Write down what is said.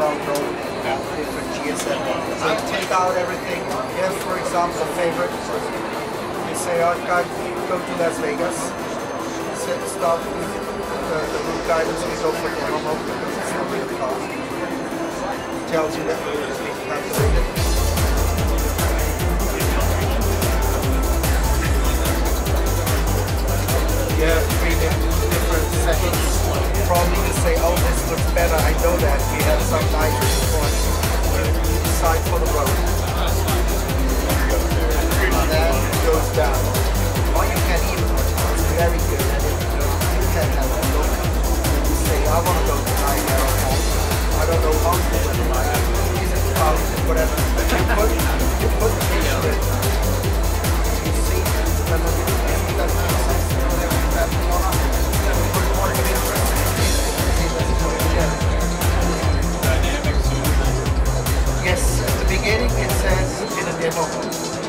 railroad GSM. So take out everything. Yes, for example, favorite. You say, oh, I can't go to Las Vegas. So stop. with uh, the, the route guidance. We go for the remote. Tells you that. Better. I know that. We have some nice reports. Side for the road. And then it goes down. You can very good Beginning it says in a demo.